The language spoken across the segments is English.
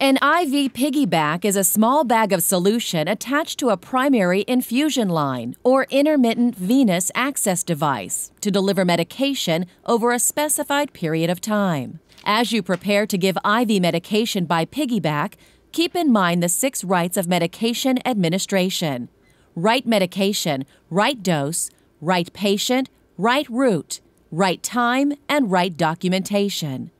An IV piggyback is a small bag of solution attached to a primary infusion line or intermittent venous access device to deliver medication over a specified period of time. As you prepare to give IV medication by piggyback, keep in mind the six rights of medication administration right medication, right dose, right patient, right route, right time, and right documentation.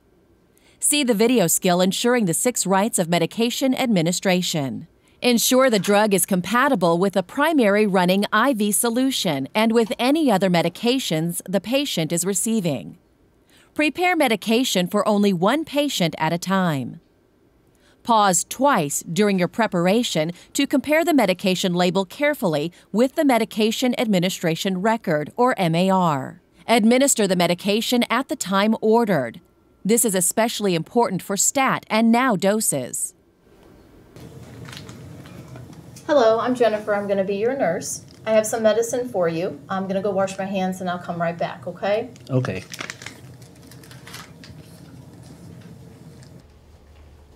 See the video skill ensuring the six rights of medication administration. Ensure the drug is compatible with a primary running IV solution and with any other medications the patient is receiving. Prepare medication for only one patient at a time. Pause twice during your preparation to compare the medication label carefully with the Medication Administration Record, or MAR. Administer the medication at the time ordered. This is especially important for stat and now doses. Hello, I'm Jennifer. I'm going to be your nurse. I have some medicine for you. I'm going to go wash my hands and I'll come right back, okay? Okay.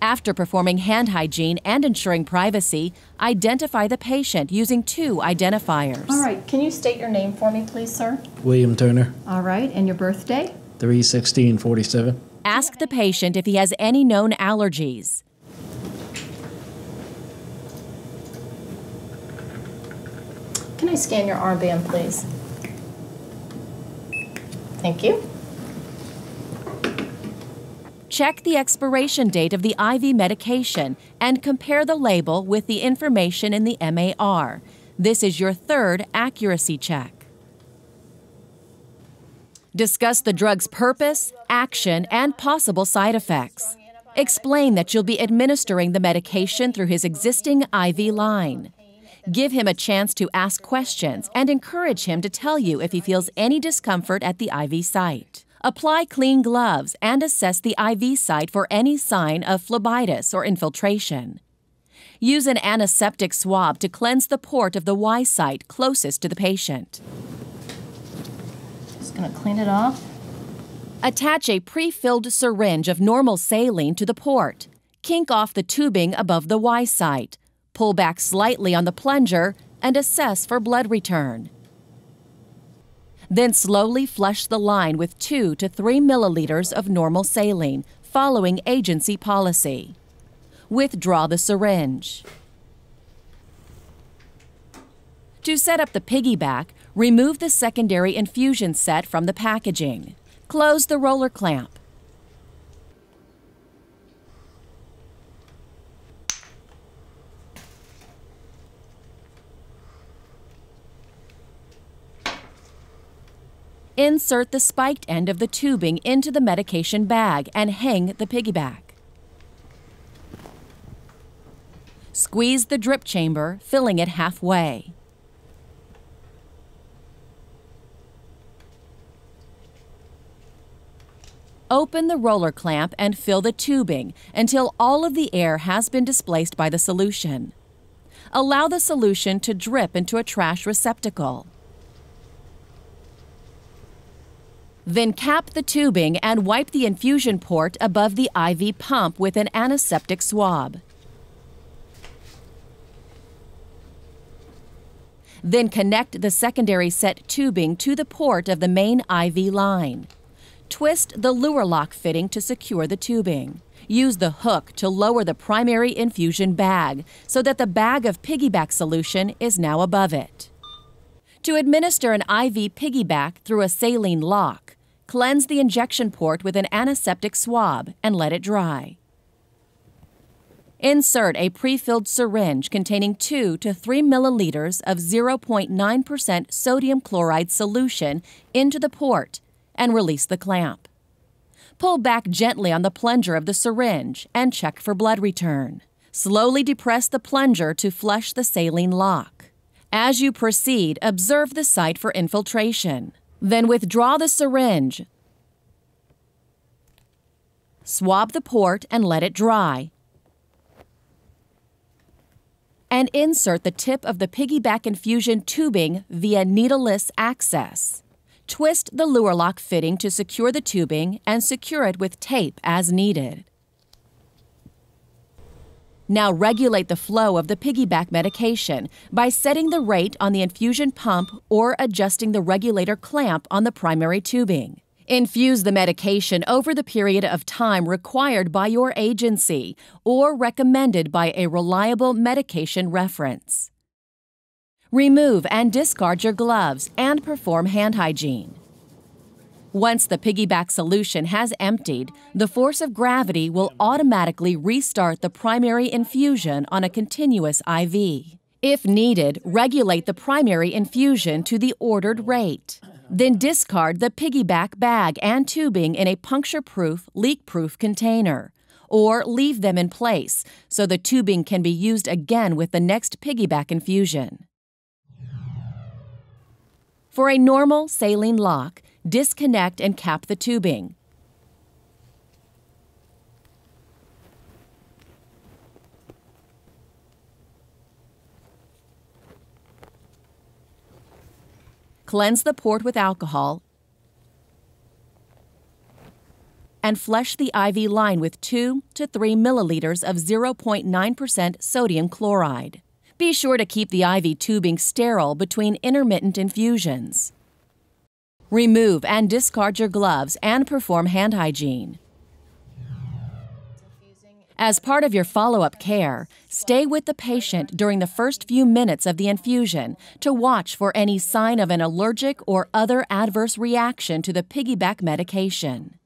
After performing hand hygiene and ensuring privacy, identify the patient using two identifiers. All right, can you state your name for me, please, sir? William Turner, All right, and your birthday? 31647. Ask the patient if he has any known allergies. Can I scan your armband, please? Thank you. Check the expiration date of the IV medication and compare the label with the information in the MAR. This is your third accuracy check. Discuss the drug's purpose, action, and possible side effects. Explain that you'll be administering the medication through his existing IV line. Give him a chance to ask questions and encourage him to tell you if he feels any discomfort at the IV site. Apply clean gloves and assess the IV site for any sign of phlebitis or infiltration. Use an antiseptic swab to cleanse the port of the Y site closest to the patient. Going to clean it off. Attach a pre filled syringe of normal saline to the port. Kink off the tubing above the Y site. Pull back slightly on the plunger and assess for blood return. Then slowly flush the line with 2 to 3 milliliters of normal saline, following agency policy. Withdraw the syringe. To set up the piggyback, remove the secondary infusion set from the packaging. Close the roller clamp. Insert the spiked end of the tubing into the medication bag and hang the piggyback. Squeeze the drip chamber, filling it halfway. Open the roller clamp and fill the tubing until all of the air has been displaced by the solution. Allow the solution to drip into a trash receptacle. Then cap the tubing and wipe the infusion port above the IV pump with an antiseptic swab. Then connect the secondary set tubing to the port of the main IV line. Twist the luer lock fitting to secure the tubing. Use the hook to lower the primary infusion bag so that the bag of piggyback solution is now above it. To administer an IV piggyback through a saline lock, cleanse the injection port with an antiseptic swab and let it dry. Insert a pre-filled syringe containing 2 to 3 milliliters of 0.9% sodium chloride solution into the port and release the clamp. Pull back gently on the plunger of the syringe and check for blood return. Slowly depress the plunger to flush the saline lock. As you proceed, observe the site for infiltration. Then withdraw the syringe. Swab the port and let it dry. And insert the tip of the piggyback infusion tubing via needleless access. Twist the luer lock fitting to secure the tubing and secure it with tape as needed. Now regulate the flow of the piggyback medication by setting the rate on the infusion pump or adjusting the regulator clamp on the primary tubing. Infuse the medication over the period of time required by your agency or recommended by a reliable medication reference. Remove and discard your gloves and perform hand hygiene. Once the piggyback solution has emptied, the force of gravity will automatically restart the primary infusion on a continuous IV. If needed, regulate the primary infusion to the ordered rate. Then discard the piggyback bag and tubing in a puncture proof, leak proof container. Or leave them in place so the tubing can be used again with the next piggyback infusion. For a normal saline lock, disconnect and cap the tubing. Cleanse the port with alcohol and flush the IV line with 2 to 3 milliliters of 0.9% sodium chloride. Be sure to keep the IV tubing sterile between intermittent infusions. Remove and discard your gloves and perform hand hygiene. As part of your follow up care, stay with the patient during the first few minutes of the infusion to watch for any sign of an allergic or other adverse reaction to the piggyback medication.